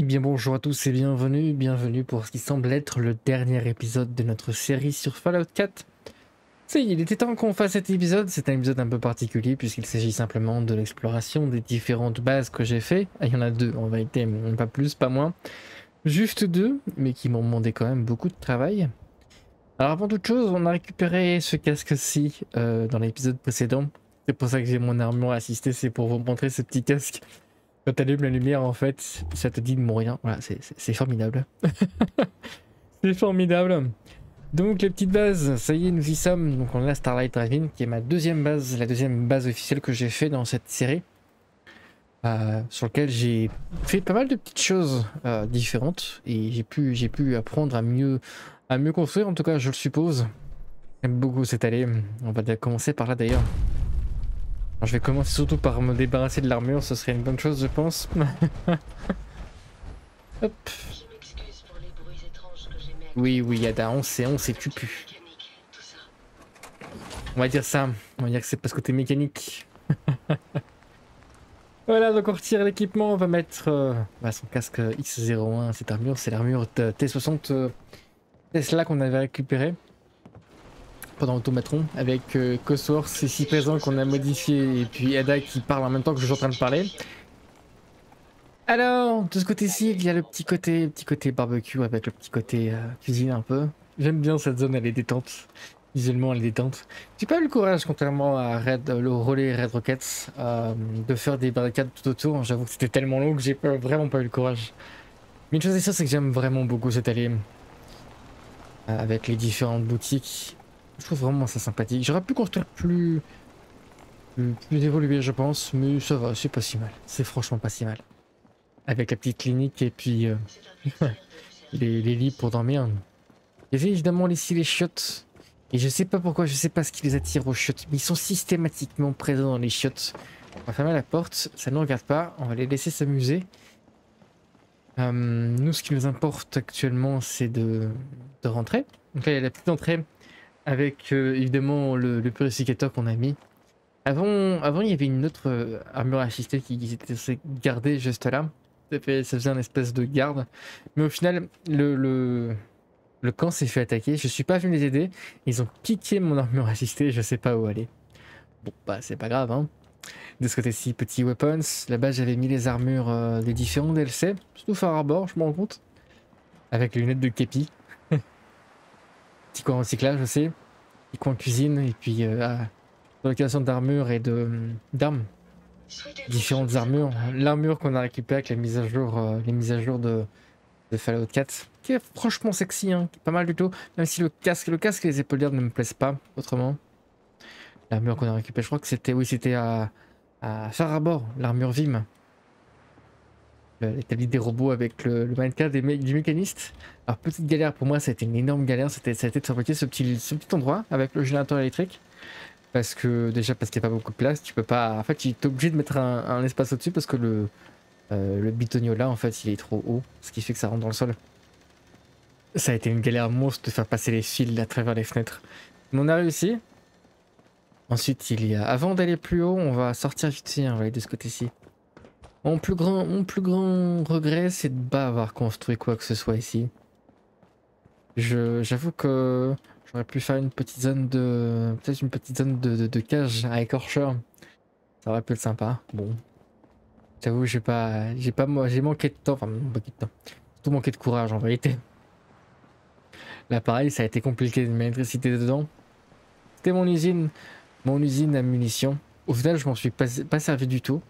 Eh bien bonjour à tous et bienvenue, bienvenue pour ce qui semble être le dernier épisode de notre série sur Fallout 4. C'est, il était temps qu'on fasse cet épisode, c'est un épisode un peu particulier puisqu'il s'agit simplement de l'exploration des différentes bases que j'ai fait. Ah, il y en a deux en vérité, pas plus, pas moins. Juste deux, mais qui m'ont demandé quand même beaucoup de travail. Alors avant toute chose, on a récupéré ce casque-ci euh, dans l'épisode précédent. C'est pour ça que j'ai mon armure assistée, c'est pour vous montrer ce petit casque. Quand tu allumes la lumière, en fait, ça te dit de mourir. Voilà, c'est formidable. c'est formidable. Donc les petites bases, ça y est, nous y sommes. Donc on a Starlight Driving, qui est ma deuxième base, la deuxième base officielle que j'ai fait dans cette série. Euh, sur lequel j'ai fait pas mal de petites choses euh, différentes et j'ai pu, pu apprendre à mieux, à mieux construire, en tout cas je le suppose. J'aime beaucoup cette allée. On va commencer par là d'ailleurs. Je vais commencer surtout par me débarrasser de l'armure, ce serait une bonne chose je pense. Hop. Oui, oui, Yada, on sait, on sait, tu pues. On va dire ça, on va dire que c'est parce que t'es mécanique. voilà, donc on retire l'équipement, on va mettre euh, bah, son casque X01, cette armure, c'est l'armure T60 euh, Tesla qu'on avait récupéré pendant l'automatron avec euh, Cosworth ici présent qu'on a modifié et puis Ada qui parle en même temps que je suis en train de parler. Alors, de ce côté-ci, il y a le petit côté, petit côté barbecue avec le petit côté euh, cuisine un peu. J'aime bien cette zone, elle est détente. Visuellement, elle est détente. J'ai pas eu le courage, contrairement à Red, le relais Red Rockets, euh, de faire des barricades tout autour. J'avoue que c'était tellement long que j'ai vraiment pas eu le courage. Mais une chose est sûre, c'est que j'aime vraiment beaucoup cette allée. Euh, avec les différentes boutiques. Je trouve vraiment ça sympathique. J'aurais pu construire plus, plus, évolué, je pense, mais ça va, c'est pas si mal. C'est franchement pas si mal avec la petite clinique et puis euh, les, lits pour dormir. Il y avait évidemment ici les chiottes. Et je sais pas pourquoi, je sais pas ce qui les attire aux chiottes, mais ils sont systématiquement présents dans les chiottes. On va fermer la porte, ça ne nous regarde pas, on va les laisser s'amuser. Euh, nous, ce qui nous importe actuellement, c'est de, rentrer. Donc là, il y a la petite entrée avec euh, évidemment le, purificateur qu'on a mis. Avant, avant, il y avait une autre armure assistée qui, qui était gardée juste là ça, faisait un espèce de garde. Mais au final, le, le, le camp s'est fait attaquer. Je suis pas venu les aider. Ils ont piqué mon armure assistée. Je sais pas où aller. Bon, bah, c'est pas grave, hein. De ce côté-ci, petit weapons. Là-bas, j'avais mis les armures euh, des différents DLC. Surtout Far Harbor, je me rends compte. Avec les lunettes de Kepi. Petit coin recyclage aussi. Petit coin cuisine. Et puis, euh, location d'armure et de d'armes différentes armures. L'armure qu'on a récupérée avec les mises à jour, euh, les mises à jour de, Fallout 4, qui est franchement sexy, hein, pas mal du tout. Même si le casque, le casque et les épaulières ne me plaisent pas autrement. L'armure qu'on a récupérée, je crois que c'était, oui, c'était à, à Farabor, l'armure Vim. L'établi des robots avec le, le mannequin des du mécaniste. Alors petite galère pour moi, ça a été une énorme galère, ça a été de fabriquer ce petit, endroit avec le générateur électrique. Parce que déjà parce qu'il n'y a pas beaucoup de place, tu peux pas. En fait, tu es obligé de mettre un, espace au-dessus parce que le, euh, bitonio là, en fait, il est trop haut, ce qui fait que ça rentre dans le sol. Ça a été une galère monstre de faire passer les fils à travers les fenêtres. Mais on a réussi. Ensuite, il y a. Avant d'aller plus haut, on va sortir vite ici, on va aller de ce côté-ci. Mon plus grand, mon plus grand regret, c'est de pas avoir construit quoi que ce soit ici. J'avoue que J'aurais pu faire une petite zone de. Peut-être une petite zone de, de, cage à écorcheur. Ça aurait pu être sympa. Bon. J'avoue, j'ai pas. J'ai pas j'ai manqué de temps. Enfin, manqué de temps. Tout manqué de courage en vérité. Là pareil, ça a été compliqué de l'électricité dedans. C'était mon usine. Mon usine à munitions. Au final, je m'en suis pas, pas servi du tout.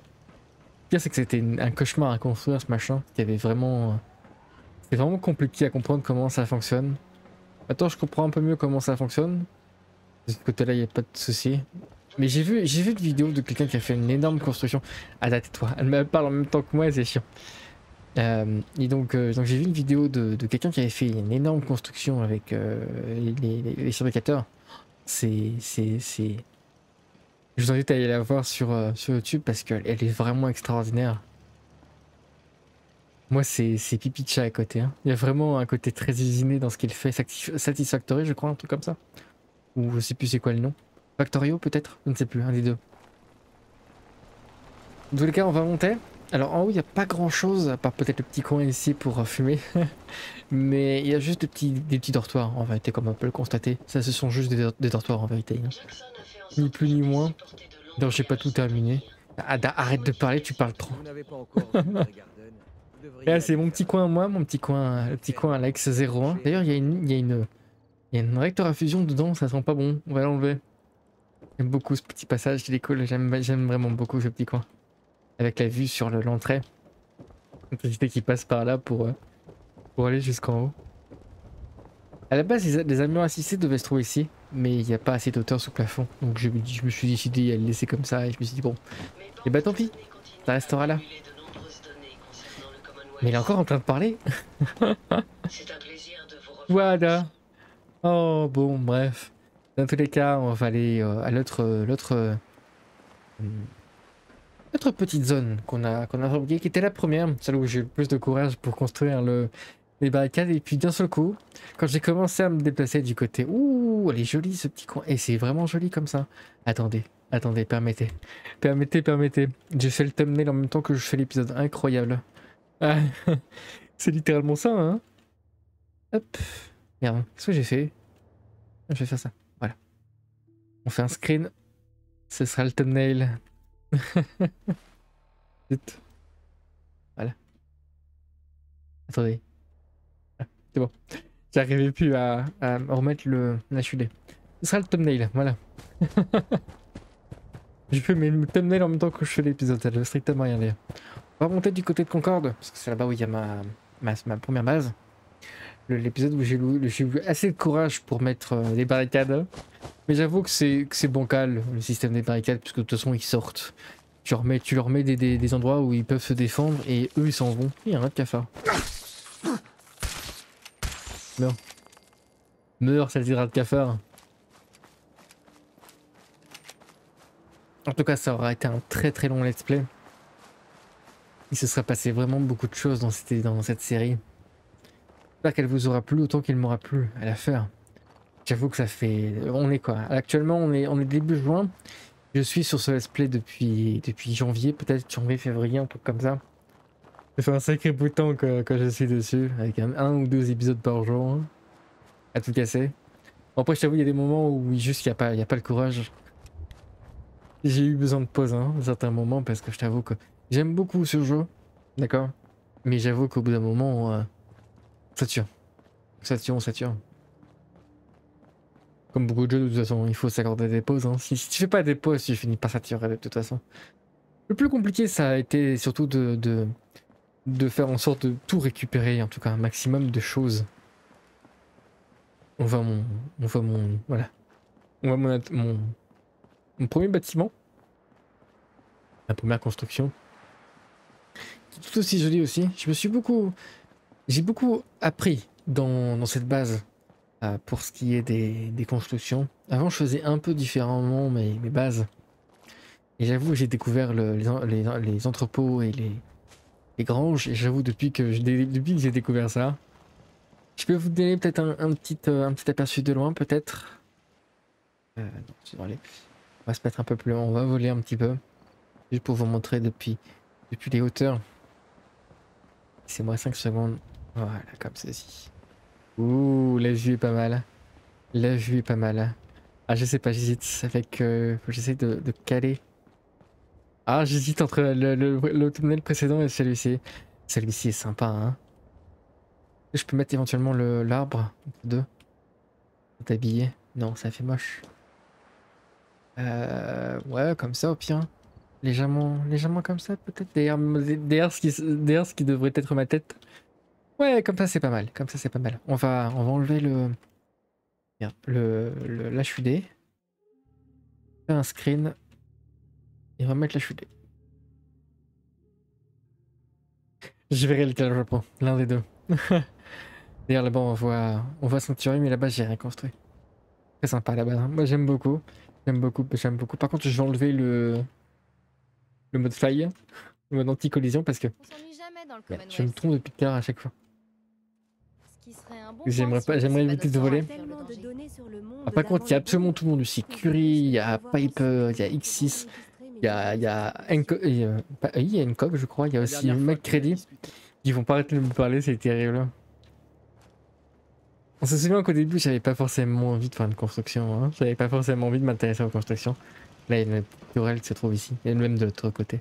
Pire, c'est que c'était un cauchemar à construire ce machin. Qui avait vraiment. C'est vraiment compliqué à comprendre comment ça fonctionne. Attends, je comprends un peu mieux comment ça fonctionne. De ce côté-là, il n'y a pas de souci. Mais j'ai vu, j'ai vu une vidéo de quelqu'un qui a fait une énorme construction. Ah, toi elle me parle en même temps que moi, c'est chiant. Euh, et donc, euh, donc j'ai vu une vidéo de, quelqu'un qui avait fait une énorme construction avec euh, les, les, fabricateurs. C'est, c'est, c'est. Je vous invite à aller la voir sur, sur YouTube parce qu'elle est vraiment extraordinaire. Moi, c'est pipi à côté. Hein. Il y a vraiment un côté très usiné dans ce qu'il fait. Satisfactory, je crois, un truc comme ça. Ou je sais plus c'est quoi le nom. Factorio, peut-être? Je ne sais plus, un des deux. Dans tous les cas, on va monter. Alors en haut, il n'y a pas grand chose, à part peut-être le petit coin ici pour euh, fumer. Mais il y a juste des petits, des petits dortoirs, en vérité, comme on peut le constater. Ça, ce sont juste des, dor- des dortoirs en vérité. hein. Ni plus ni moins. Donc j'ai pas tout terminé. Ah, da- arrête de parler, tu parles trop. Là, aller c'est mon petit coin, moi, mon petit coin, le petit coin Alex 01. D'ailleurs, il y a une, il y a une, il y a une recteur à fusion dedans, ça sent pas bon. On va l'enlever. J'aime beaucoup ce petit passage, il est cool. J'aime vraiment beaucoup ce petit coin. Avec la vue sur le- l'entrée. L'électricité qui passe par là pour, euh, pour aller jusqu'en haut. À la base, les, les avions assistés devaient se trouver ici, mais il n'y a pas assez d'auteur sous plafond. Donc je, je me suis décidé à le laisser comme ça et je me suis dit, bon, Et bah tant pis, ça restera là. Mais il est encore en train de parler. C'est un plaisir de vous. Voilà. Oh bon, bref. Dans tous les cas, on va aller euh, à l'autre, l'autre, euh, l'autre petite zone qu'on a, qu'on a fabriquée, qui était la première, celle où j'ai eu le plus de courage pour construire le, les barricades. Et puis d'un seul coup, quand j'ai commencé à me déplacer du côté, ouh, elle est jolie ce petit coin. Et c'est vraiment joli comme ça. Attendez, attendez, permettez, permettez, permettez. J'ai fait le thumbnail en même temps que je fais l'épisode, incroyable. Ah, c'est littéralement ça, hein. Hop. Merde, qu'est-ce que j'ai fait? Je vais faire ça. Voilà. On fait un screen. Ce sera le thumbnail. Voilà. Attendez. Ah, C'est bon. J'arrivais plus à, remettre le l'HUD. Ce sera le thumbnail, voilà. je fais mes thumbnails en même temps que je fais l'épisode, ça ne strictement rien dire. On va monter du côté de Concorde, parce que c'est là-bas où il y a ma, ma, ma première base l'épisode où j'ai eu, assez de courage pour mettre euh, des barricades. Mais j'avoue que c'est bancal le système des barricades, puisque de toute façon ils sortent. Tu, remets, tu leur mets des, endroits où ils peuvent se défendre et eux ils s'en vont. Il y a un autre cafard. Meurs. Meurs, sale de cafard. En tout cas, ça aura été un très très long let's play. Il se serait passé vraiment beaucoup de choses dans cette série. J'espère qu'elle vous aura plu autant qu'il m'aura plu à la faire. J'avoue que ça fait. On est quoi Actuellement, on est, on est début juin. Je suis sur ce let's play depuis, depuis janvier, peut-être janvier, février, un truc comme ça. Ça fait un sacré bout de temps que, que je suis dessus, avec un, ou deux épisodes par jour. hein, à tout casser. Après, je t'avoue, il y a des moments où juste il n'y a, pas- a pas le courage. J'ai eu besoin de pause hein, à certains moments parce que je t'avoue que j'aime beaucoup ce jeu, d'accord Mais j'avoue qu'au bout d'un moment. euh, tue, ça tue. Comme beaucoup de jeux, de toute façon, il faut s'accorder des pauses. hein. Si, tu fais pas des pauses, tu finis par saturer de toute façon. Le plus compliqué, ça a été surtout de, de, faire en sorte de tout récupérer, en tout cas un maximum de choses. On voit mon. On voit mon. Voilà. On voit mon, mon, premier bâtiment. La première construction. Tout aussi joli aussi. Je me suis beaucoup. J'ai beaucoup appris dans, cette base euh, pour ce qui est des, constructions. Avant, je faisais un peu différemment mes, bases. Et j'avoue, j'ai découvert le- les, en- les, les entrepôts et les, granges. Et j'avoue, depuis que j'ai découvert ça, je peux vous donner peut-être un, petit, euh, un petit aperçu de loin, peut-être. Euh. On va se mettre un peu plus loin, on va voler un petit peu. Juste pour vous montrer depuis, depuis les hauteurs. C'est moi 5 secondes. Voilà, comme ceci. Ouh, la vue est pas mal. La vue est pas mal. Ah, je sais pas, j'hésite avec. Euh, j'essaie de, de caler. Ah, j'hésite entre le, tunnel précédent et celui-ci. Celui-ci est sympa, hein. Je peux mettre éventuellement le- l'arbre entre deux? Tout habillé? Non, ça fait moche. Euh, ouais, comme ça au pire. Légèrement, légèrement comme ça, peut-être. Derrière, derrière ce qui devrait être ma tête. Ouais, comme ça c'est pas mal. Comme ça c'est pas mal. On va, on va enlever le, merde, le, le l'HUD. Faire un screen et remettre l'HUD. Je verrai lequel je prends. L'un des deux. D'ailleurs là-bas on voit, on voit Sanctuary, mais là-bas j'ai rien construit. Très sympa là-bas. hein. Moi j'aime beaucoup. J'aime beaucoup. J'aime beaucoup. Par contre, je vais enlever le, le mode fly, le mode anti-collision parce que merde, je me trompe depuis tout à l'heure à chaque fois. Ce qui serait un bon J'aimerais pas- j'aimerais éviter de voler. Ah, par contre, il y a absolument tout le monde ici. Curie, il y a Piper, il y a enregistrer X6. mes Il y a, il y a Enco- et, pas- oui, il y a Encog, je crois. Il y a aussi discuté. Ils vont pas arrêter de me parler, c'est terrible. On se souvient qu'au début, j'avais pas forcément envie de faire une construction. Hein. J'avais pas forcément envie de m'intéresser aux constructions. Là, il y a une querelle qui se trouve ici. Il y a même de l'autre côté.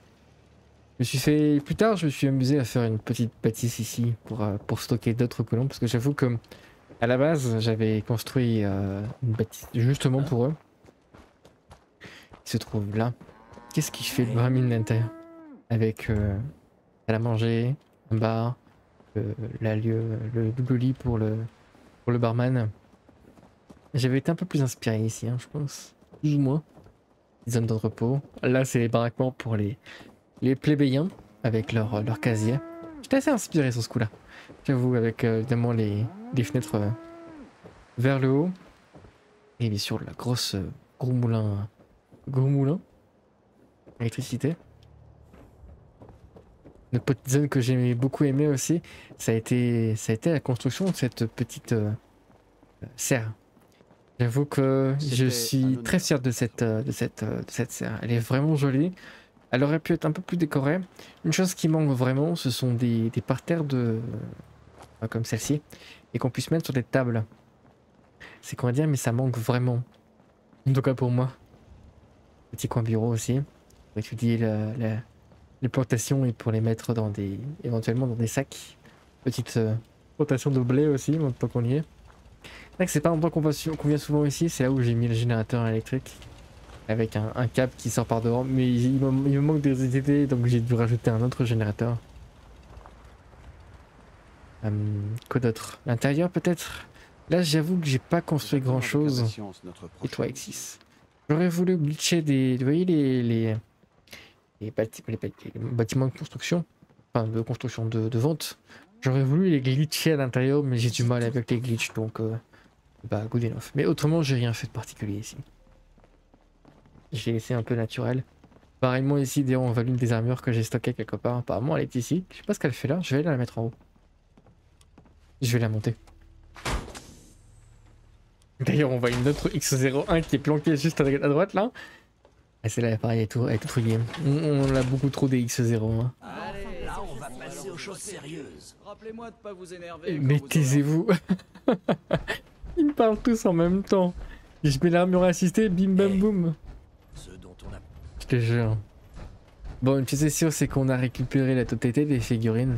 Je me suis fait. Plus tard, je me suis amusé à faire une petite bâtisse ici pour, euh, pour stocker d'autres colons. Parce que j'avoue que, à la base, j'avais construit euh, une bâtisse justement pour eux. Il se trouve là. Qu'est-ce qui fait le bras l'intérieur Avec euh, à la manger, un bar, lieu, le double lit pour le, pour le barman. J'avais été un peu plus inspiré ici, hein, je pense. Plus ou moins. Zone d'entrepôt. Là, c'est les baraquements pour les, les plébéiens avec leur, leur casier. J'étais assez inspiré sur ce coup-là. J'avoue, avec euh, évidemment les, les fenêtres euh, vers le haut. Et bien sûr, la grosse euh, gros moulin. Gros moulin. Électricité. Une petite zone que j'ai beaucoup aimé aussi, ça a été, ça a été la construction de cette petite serre. J'avoue que je suis très fier de cette, de, cette, de cette serre. Elle est vraiment jolie. Elle aurait pu être un peu plus décorée. Une chose qui manque vraiment, ce sont des, des parterres de, euh, comme celle-ci, et qu'on puisse mettre sur des tables. C'est qu'on va dire, mais ça manque vraiment. En tout cas pour moi. Petit coin bureau aussi, pour étudier les plantations et pour les mettre dans des, éventuellement dans des sacs. Petite euh, rotation de blé aussi, tant qu'on y est. C'est pas va su- qu'on vient souvent ici, c'est là où j'ai mis le générateur électrique. Avec un, un câble qui sort par devant, mais il, me, manque des idées, donc j'ai dû rajouter un autre générateur. Hum, quoi d'autre? L'intérieur peut-être? Là j'avoue que j'ai pas construit grand chose. Et toi, X6 J'aurais voulu glitcher des. Vous voyez les. les, les, bâti- les bâti- les bâtiments de construction? Enfin, de construction de, de vente. J'aurais voulu les glitcher à l'intérieur, mais j'ai du mal avec les glitches donc. euh, bah, good enough. Mais autrement, j'ai rien fait de particulier ici. J'ai laissé un peu naturel. Pareillement, ici, d'ailleurs, on valide des armures que j'ai stockées quelque part. Apparemment, elle est ici. Je sais pas ce qu'elle fait là. Je vais aller la mettre en haut. Je vais la monter. D'ailleurs, on voit une autre X01 qui est planquée juste à droite là. Et c'est là, pareil, elle est tout, elle est rouillée. On, on a beaucoup trop des X01. Allez, Là, on va passer aux choses sérieuses. Rappelez-moi de pas vous énerver. Mais taisez-vous. Ils me parlent tous en même temps. Je mets l'armure assistée, bim bam boum. Ce dont on a Je. Bon, une chose est sûre, c'est qu'on a récupéré la totalité des figurines.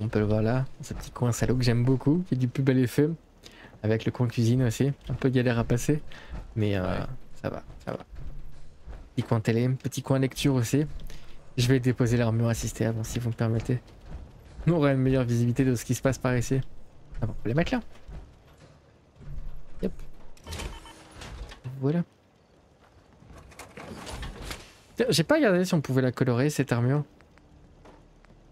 On peut le voir là, ce petit coin salaud que j'aime beaucoup, qui est du plus bel effet. Avec le coin cuisine aussi, un peu galère à passer. Mais euh, ça va, ça va. Petit coin télé, petit coin lecture aussi. Je vais déposer l'armure assistée avant, si vous me permettez. On aura une meilleure visibilité de ce qui se passe par ici. Ah bon, on peut les mettre là. Yep. Voilà. J'ai pas regardé si on pouvait la colorer cette armure.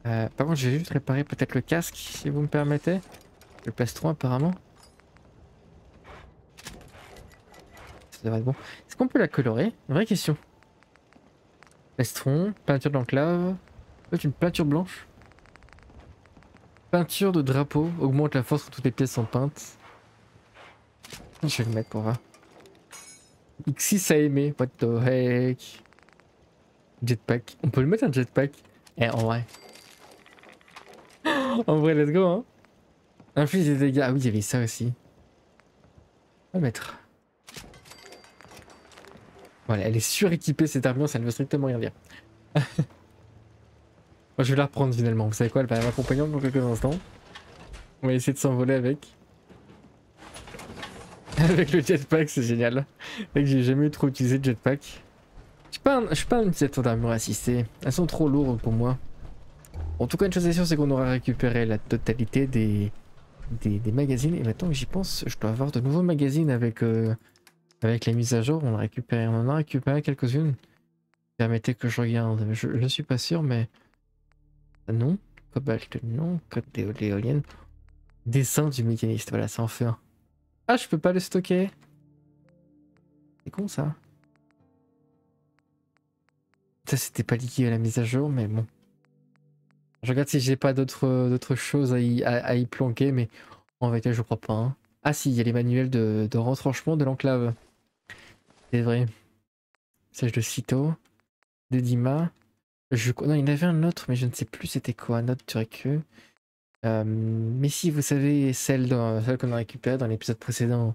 Euh, par contre, je vais juste réparer peut-être le casque si vous me permettez. Le plastron apparemment. Ça devrait être bon. Est-ce qu'on peut la colorer? Vraie question. Plastron, peinture d'enclave. Peut-être une peinture blanche. Peinture de drapeau augmente la force quand toutes les pièces sont peintes. Je vais le mettre pour voir. X6 a aimé. What the heck? Jetpack. On peut le mettre un jetpack Eh, en vrai. en vrai, let's go, hein. Inflige des dégâts. Ah oui, il y avait ça aussi. On va le mettre. Voilà, elle est suréquipée cette armure, ça ne veut strictement rien dire. Moi, je vais la reprendre finalement. Vous savez quoi, elle va m'accompagner dans quelques instants. On va essayer de s'envoler avec. avec le jetpack, c'est génial. C'est que j'ai jamais trop utilisé de jetpack. Je suis pas un, je suis pas un utilisateur d'armure assistée. Elles sont trop lourdes pour moi. En tout cas, une chose est sûre, c'est qu'on aura récupéré la totalité des, des, magazines. Et maintenant que j'y pense, je dois avoir de nouveaux magazines avec, euh, avec la mise à jour. On, a récupéré, on en a récupéré quelques-unes. Permettez que je regarde. Je, je suis pas sûr, mais. Non. Cobalt, non. Code d'éo- d'éolienne. Dessin du mécaniste. Voilà, c'est en fait un. Ah, je peux pas le stocker. C'est con ça. Ça, c'était pas lié à la mise à jour, mais bon. Je regarde si j'ai pas d'autres d'autres choses à y, à- y planquer, mais en vérité, je crois pas. hein. Ah si, il y a les manuels de, de retranchement de l'enclave. C'est vrai. Message de Cito. de Dima. Je... Non, il y en avait un autre, mais je ne sais plus c'était quoi. Un autre que. Euh, mais si vous savez, celle, celle qu'on a récupérée dans l'épisode précédent.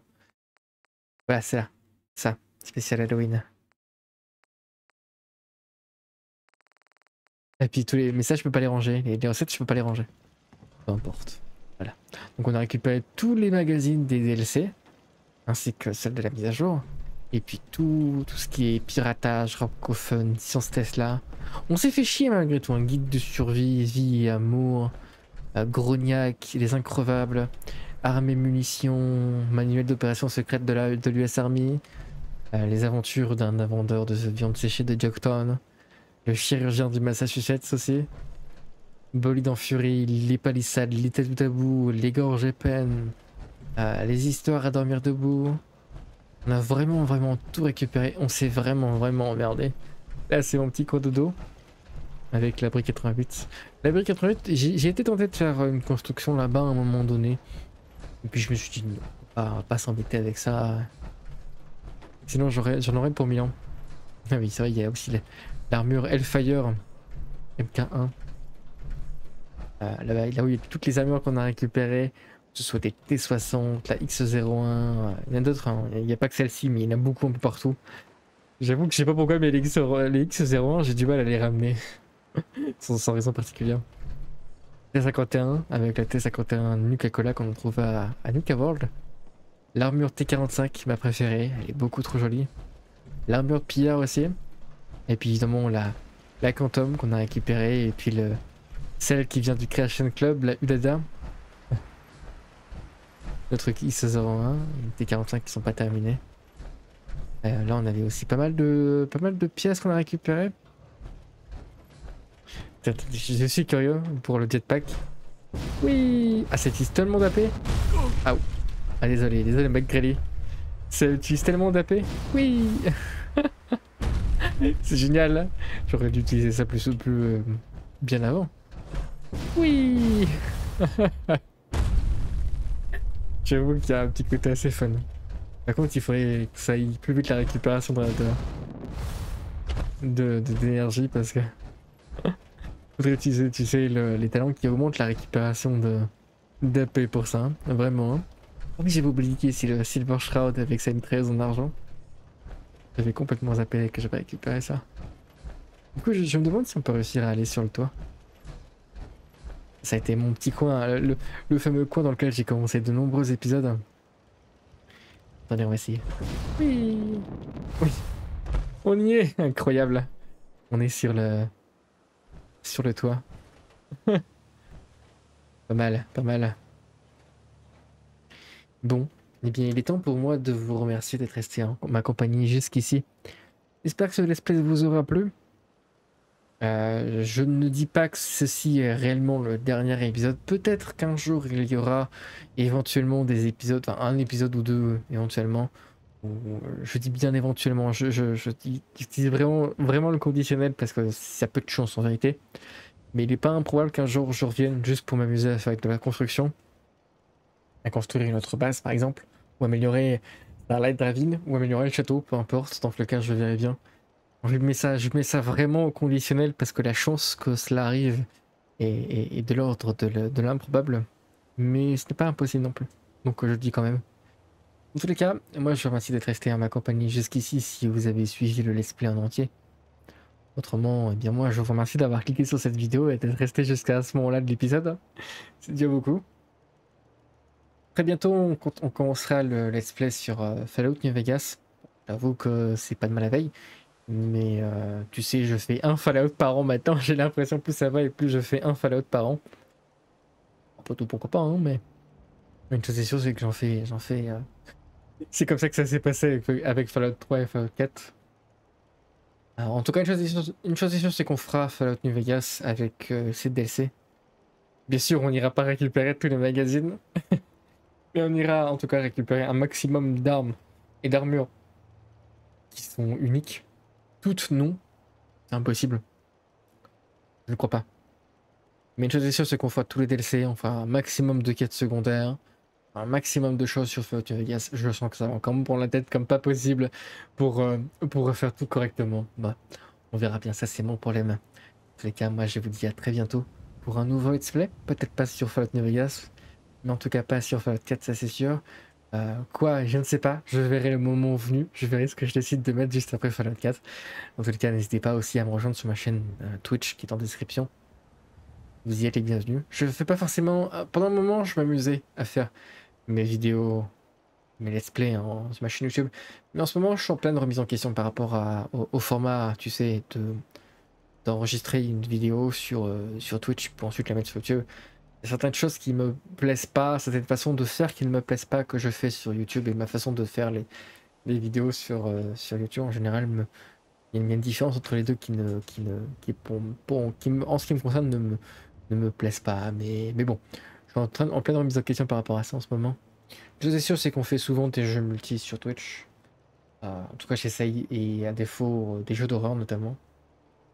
Voilà, c'est là. Ça, spécial Halloween. Et puis tous les messages, je peux pas les ranger. Les, les recettes, je peux pas les ranger. Peu importe. Voilà. Donc on a récupéré tous les magazines des DLC, ainsi que celle de la mise à jour. Et puis tout, tout ce qui est piratage, Fun, Science Tesla. On s'est fait chier malgré tout. Un guide de survie, vie et amour, euh, Grognac, les increvables, armes et munitions, manuel d'opération secrète de la de l'US Army, euh, les aventures d'un vendeur de viande séchée de Jogtown, le chirurgien du Massachusetts aussi, Bolide en furie, les palissades, les têtes tabou, les gorges et peines, euh, les histoires à dormir debout. On a vraiment, vraiment tout récupéré. On s'est vraiment, vraiment emmerdé. Là, c'est mon petit cododo avec l'abri 88. L'abri 88, j'ai été tenté de faire une construction là-bas à un moment donné. Et puis je me suis dit, non, pas, pas s'embêter avec ça. Sinon, j'en aurais pour 1000 ans. Ah oui, c'est vrai, il y a aussi l'armure Hellfire MK1. Euh, là, là où il y a toutes les armures qu'on a récupérées, que ce soit des T60, la X01, il y en a d'autres, hein. il n'y a pas que celle-ci, mais il y en a beaucoup un peu partout. J'avoue que je sais pas pourquoi, mais les, X, 01 j'ai du mal à les ramener. sans, raison particulière. T51 avec la T51 Nuka-Cola qu'on trouve à, à Nuka World. L'armure T45, ma préférée, elle est beaucoup trop jolie. L'armure Pillard aussi. Et puis évidemment la, la Quantum qu'on a récupérée. Et puis le, celle qui vient du Creation Club, la Udada. Le truc X01, T45 qui sont pas terminés. Euh, là on avait aussi pas mal de, pas mal de pièces qu'on a récupérées. Je suis curieux pour le jetpack. Oui Ah, ça utilise tellement d'AP Ah, ah, désolé, désolé, mec Grelly. Ça utilise tellement d'AP Oui C'est génial. J'aurais dû utiliser ça plus, plus euh, bien avant. Oui J'avoue qu'il y a un petit côté assez fun. Par contre, il faudrait que ça aille plus vite la récupération de d'énergie de, parce que faudrait utiliser, tu sais, les talents qui augmentent la récupération de d'AP pour ça, hein, vraiment. Hein. Oh oui, j'avais oublié si le Silver Shroud avec sa 13 en argent. J'avais complètement zappé que j'avais récupéré ça. Du coup, je, me demande si on peut réussir à aller sur le toit. Ça a été mon petit coin, le, fameux coin dans lequel j'ai commencé de nombreux épisodes. Attendez, on va essayer. Oui Oui On y est Incroyable On est sur le sur le toit. pas mal, pas mal. Bon, eh bien il est temps pour moi de vous remercier d'être resté en ma compagnie jusqu'ici. J'espère que ce let's vous aura plu. Euh, je ne dis pas que ceci est réellement le dernier épisode. Peut-être qu'un jour il y aura éventuellement des épisodes, enfin un épisode ou deux éventuellement. Je dis bien éventuellement, je, je, je dis vraiment, vraiment le conditionnel parce que ça peu de chance en vérité. Mais il n'est pas improbable qu'un jour je revienne juste pour m'amuser à faire de la construction. À construire une autre base par exemple. Améliorer la Light Dravine. Ou améliorer le château, peu importe. Dans le cas je verrai bien. Je mets, ça, je mets ça vraiment au conditionnel parce que la chance que cela arrive est, de l'ordre de l'improbable. Mais ce n'est pas impossible non plus. Donc je dis quand même. En tous les cas, moi je vous remercie d'être resté à ma compagnie jusqu'ici si vous avez suivi le let's play en entier. Autrement, eh bien moi je vous remercie d'avoir cliqué sur cette vidéo et d'être resté jusqu'à ce moment-là de l'épisode. C'est déjà beaucoup. Très bientôt on, commencera le let's play sur euh, Fallout New Vegas. J'avoue que c'est pas de mal à veille. Mais euh, tu sais, je fais un Fallout par an maintenant. J'ai l'impression plus ça va et plus je fais un Fallout par an. Pas tout pourquoi pas, hein, mais... Une chose est sûre, c'est que j'en fais, euh, c'est comme ça que ça s'est passé avec, Fallout 3 et Fallout 4. Alors, en tout cas, une chose est sûre, c'est qu'on fera Fallout New Vegas avec ces DLC. Bien sûr, on n'ira pas récupérer tous les magazines. Mais on ira en tout cas récupérer un maximum d'armes et d'armures qui sont uniques. Toutes non. C'est impossible. Je ne crois pas. Mais une chose est sûre, c'est qu'on fera tous les DLC, on fera un maximum de quêtes secondaires un maximum de choses sur Fallout Vegas. Je sens que ça va encore me prendre la tête comme pas possible pour, euh, pour refaire tout correctement. Bah, On verra bien, ça c'est mon problème. En tous les cas, moi je vous dis à très bientôt pour un nouveau let's play. Peut-être pas sur Fallout New Vegas, mais en tout cas pas sur Fallout 4, ça c'est sûr. Euh, quoi, je ne sais pas, je verrai le moment venu, je verrai ce que je décide de mettre juste après Fallout 4. En les cas, n'hésitez pas aussi à me rejoindre sur ma chaîne euh, Twitch qui est en description. Vous y êtes les bienvenus. Je fais pas forcément. euh, Pendant un moment, je m'amusais à faire mes vidéos, mes let's play en, sur ma chaîne YouTube. Mais en ce moment, je suis en pleine remise en question par rapport au, format, tu sais, de d'enregistrer une vidéo sur, sur Twitch pour ensuite la mettre sur YouTube. Certaines choses qui me plaisent pas, certaines façons de faire qui ne me plaisent pas que je fais sur YouTube et ma façon de faire les, vidéos sur, euh, sur YouTube en général il y a une- différence entre les deux qui en ce qui me concerne ne me plaisent pas. Mais bon je suis en en pleine remise en question par rapport à ça en ce moment. Je suis sûr c'est qu'on fait souvent des jeux multi sur Twitch. Euh, en tout cas j'essaye et à défaut euh, des jeux d'horreur notamment.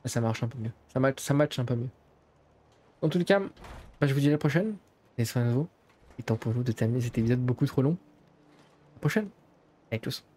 Ça marche un peu mieux. Ça match un peu mieux. En tout cas bah, je vous dis à la prochaine. Et soin de vous il est temps pour nous de terminer cet épisode beaucoup trop long. À la prochaine. Allez tous